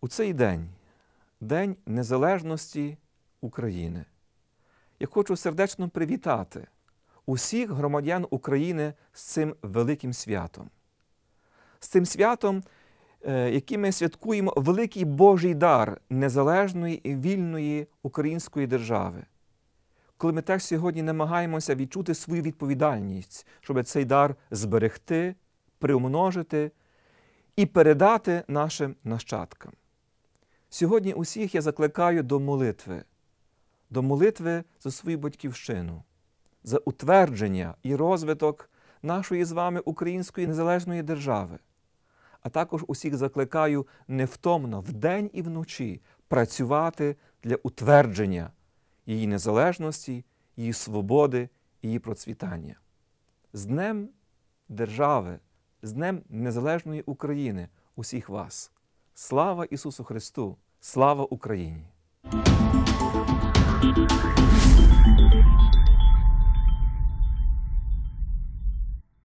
У цей день, День Незалежності України, я хочу сердечно привітати усіх громадян України з цим великим святом, з цим святом, е, яким ми святкуємо великий Божий дар незалежної і вільної української держави. Коли ми теж сьогодні намагаємося відчути свою відповідальність, щоб цей дар зберегти, приумножити і передати нашим нащадкам. Сьогодні усіх я закликаю до молитви, до молитви за свою батьківщину, за утвердження і розвиток нашої з вами української незалежної держави. А також усіх закликаю невтомно вдень і вночі працювати для утвердження її незалежності, її свободи, її процвітання. З Днем держави, з Днем Незалежної України усіх вас. Слава Ісусу Христу! Слава Україні!